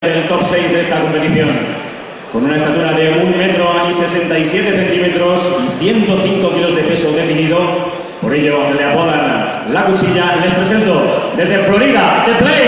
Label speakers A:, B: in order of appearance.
A: del top 6 de esta competición. Con una estatura de 1 metro y 67 centímetros y 105 kilos de peso definido, por ello le apodan la cuchilla. Les presento desde Florida, The Play.